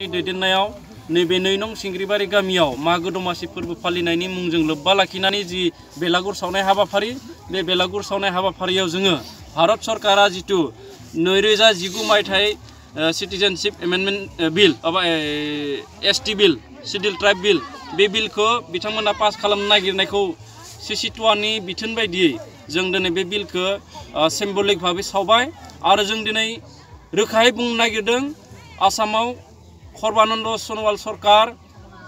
दैदेननायाव नैबे नै नं सिंग्रिबारि गामियाव मागो दमासि फोरबो फालिनायनि मुंजों लोब्बा लाखिनानै जि बेलागुर सावनाय हाबाफारि, बे बेलागुर सावनाय हाबाफारियाव जोङो भारत सरकारा जिथु नैरोजा जिगु मायथाइ सिटिजेनशिप एमेन्डमेन्ट बिल, माबा S T bill scheduled tribe bill, बे बिलखौ बिथांमोना पास खालामनो नागिरनायखौ सिसिटुवानि बिथोन बायदियै जों दिनै बे बिलखौ सिम्बलिक सावबाय आरो जों दिनै रोखायै बुंनो नागिरदों आसामाव सर्बानन्द सनवाल सरकार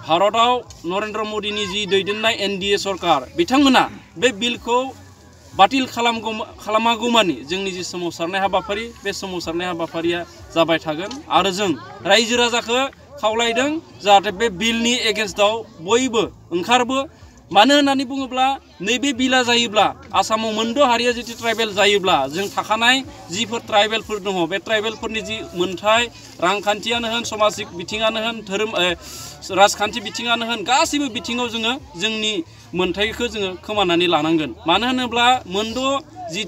भारताव नरेन्द्र मदिनि जि दैदेननाय एन डि ए सरकार बिथांमोना बे बिलखौ बातिल खालामगौ खालामागौमानि जोंनि जि सोमावसारनाय हाबाफारि, बे सोमावसारनाय हाबाफारिया जाबाय थागोन। आरो जों रायजो राजाखौ खावलायदों, जाहाथे बे बिलनि एगेन्स्टआव बयबो ओंखारबो। मानो होननानै बुङोब्ला नैबे बिला जायोब्ला आसामाव मोनद' हारिया जुदि ट्राइबेल जायोब्ला जों थाखानाय जिफोर ट्राइबेलफोर दङ, बे ट्राइबेलफोरनि जि मोन्थाय, रांखान्थियानो होन, समाजिक बिथिङानो होन, धोरोम राजखान्थि बिथिङानो होन, गासैबो बिथिङाव जोङो जोंनि मोन्थायखौ जोङो खोमानानै लानांगोन। मानो होनोब्ला मोनद' जि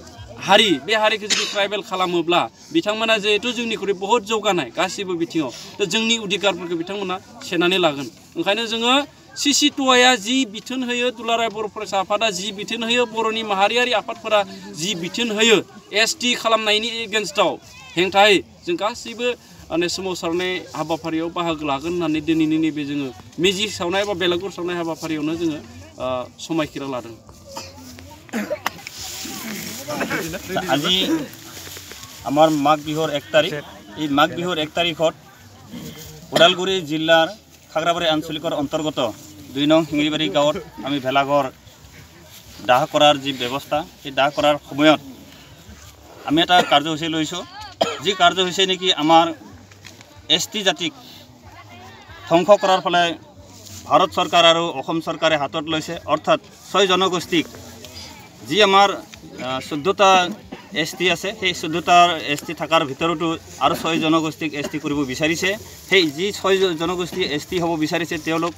हारि, बे हारिखौ जुदि ट्राइबेल खालामोब्ला बिथांमोना जिहेथु जोंनिख्रुइ बहुद जौगानाय गासैबो बिथिङाव जोंनि अधिकारफोरखौ बिथांमोना सेनानै लागोन। ओंखायनो जोङो सिसि टुवाया जि बिथोन होयो दुलाराय बर' फरायसा आफादा जि बिथोन होयो बर'नि माहारियारि आफादफोरा जि बिथोन होयो एस टि खालामनायनि एगेन्स्टआव हेंथायै जों गासैबो माने सोमावसारनाय हाबाफारियाव बाहागो लागोन होननानै दिनैनि नैबे जोङो मेजिक सावनाय बा बेलागुर सावनाय हाबाफारियावनो जोङो समायखिरा लादों আজি আমাৰ মাঘ বিহুৰ এক তাৰিখ এই মাঘ বিহুৰ এক তাৰিখত ওদালগুৰি জিলাৰ খাগৰাবাৰী আঞ্চলিকৰ অন্তৰ্গত দুই নং শিঙিবাৰী গাঁৱত আমি ভেলাঘৰ দাহ কৰাৰ যি ব্যৱস্থা সেই দাহ কৰাৰ সময়ত আমি এটা কাৰ্যসূচী লৈছোঁ। যি কাৰ্যসূচী নেকি আমাৰ এছ টি জাতিক ধ্বংস কৰাৰ ফালে চৰকাৰ আৰু অসম চৰকাৰে হাতত লৈছে। অৰ্থাৎ ছয় জনগোষ্ঠীক যি আমাৰ চৈধ্যটা এছ টি আছে। সেই চৈধ্যটাৰ এছ টি থকাৰ ভিতৰতো আৰু ছয় জনগোষ্ঠীক এছ টি কৰিব বিচাৰিছে। সেই যি ছয় জনগোষ্ঠী এছ টি হ'ব বিচাৰিছে তেওঁলোক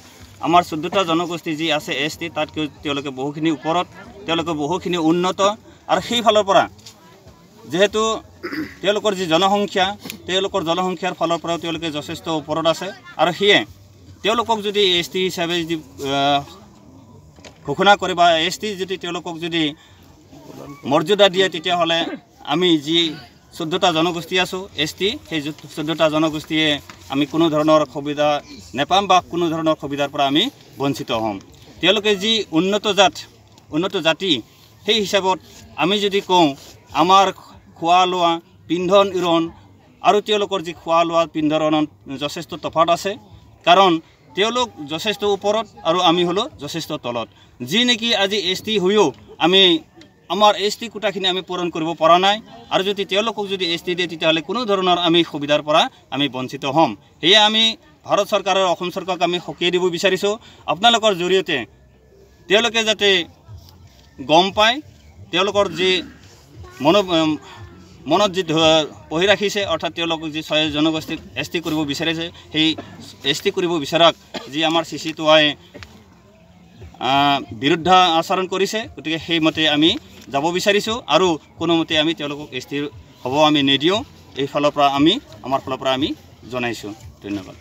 আমাৰ চৈধ্যটা জনগোষ্ঠী যি আছে এছ টি তাতকৈ তেওঁলোকে বহুখিনি ওপৰত তেওঁলোকে বহুখিনি উন্নত। আৰু সেইফালৰ পৰা যিহেতু তেওঁলোকৰ যি জনসংখ্যা তেওঁলোকৰ জনসংখ্যাৰ ফালৰ পৰাও তেওঁলোকে যথেষ্ট ওপৰত আছে। আৰু সেয়ে তেওঁলোকক যদি এছ টি হিচাপে যদি ঘোষণা কৰে বা এছ টি যদি তেওঁলোকক যদি মৰ্যাদা দিয়ে তেতিয়াহ'লে আমি যি চৈধ্যটা জনগোষ্ঠী আছোঁ এছ টি সেই চৈধ্যটা জনগোষ্ঠীয়ে আমি কোনো ধৰণৰ সুবিধা নেপাম বা কোনো ধৰণৰ সুবিধাৰ পৰা আমি বঞ্চিত হ'ম। তেওঁলোকে যি উন্নত জাত উন্নত জাতি সেই হিচাপত আমি যদি কওঁ আমাৰ খোৱা লোৱা পিন্ধন ইৰণ আৰু তেওঁলোকৰ যি খোৱা লোৱা পিন্ধনত যথেষ্ট তফাত আছে কাৰণ তেওঁলোক যথেষ্ট ওপৰত আৰু আমি হ'লোঁ যথেষ্ট তলত। যি নেকি আজি এছ টি হৈও আমি আমাৰ এছ টি কোটাখিনি আমি পূৰণ কৰিব পৰা নাই। আৰু যদি তেওঁলোকক যদি এছ টি দিয়ে তেতিয়াহ'লে কোনো ধৰণৰ আমি সুবিধাৰ পৰা আমি বঞ্চিত হ'ম। সেয়ে আমি ভাৰত চৰকাৰ আৰু অসম চৰকাৰক আমি সকীয়াই দিব বিচাৰিছোঁ। আপোনালোকৰ জৰিয়তে তেওঁলোকে যাতে গম পায় তেওঁলোকৰ যি মনো মনত যি পঢ়ি ৰাখিছে অৰ্থাৎ তেওঁলোকক যি ছয় জনগোষ্ঠীক এছ টি কৰিব বিচাৰিছে সেই এছ টি কৰিব বিচৰাক যি আমাৰ চি চি টোৱাই বিৰুদ্ধ আচৰণ কৰিছে গতিকে সেইমতে আমি যাব বিচাৰিছোঁ আৰু কোনোমতে আমি তেওঁলোকক টি হ'ব আমি নিদিওঁ। এইফালৰ পৰা আমি আমাৰ ফালৰ পৰা আমি জনাইছোঁ। ধন্যবাদ।